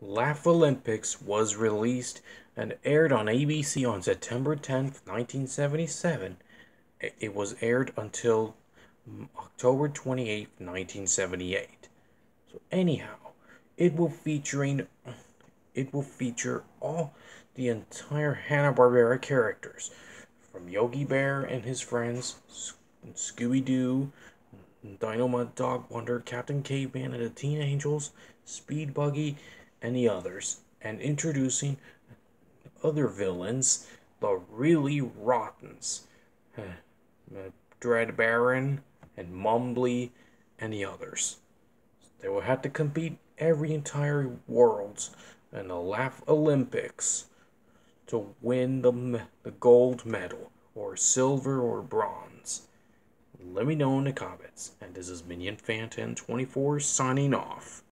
Laff-A-Lympics was released and aired on ABC on September 10th, 1977. It was aired until October 28th, 1978. So anyhow, it will featuring it will feature all the entire Hanna-Barbera characters from Yogi Bear and his friends, Scooby-Doo, Dynomutt Dog Wonder, Captain Caveman and the Teen Angels, Speed Buggy, and the others, and introducing other villains, the really rottens, Dread Baron and Mumbly, and the others. They will have to compete every entire worlds in the Laff-A-Lympics to win the, the gold medal, or silver, or bronze. Let me know in the comments. And this is Minion Fan 1024 signing off.